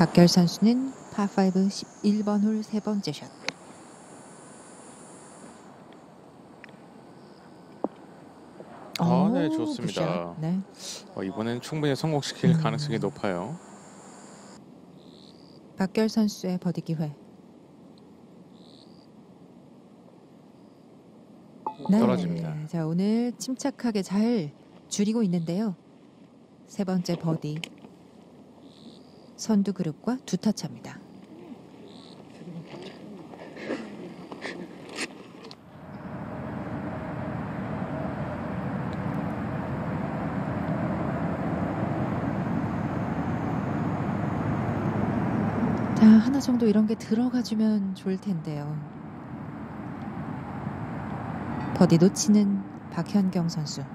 박결 선수는 파5 11번 홀 세 번째 샷. 아, 네, 오, 좋습니다. 네. 어, 이번엔 충분히 성공시킬 음. 가능성이 높아요. 박결 선수의 버디 기회. 네. 떨어집니다. 자, 오늘 침착하게 잘 줄이고 있는데요. 세 번째 버디. 선두 그룹과 두 타 차입니다. 자, 하나 정도 이런 게 들어가주면 좋을 텐데요. 버디 놓치는 박현경 선수.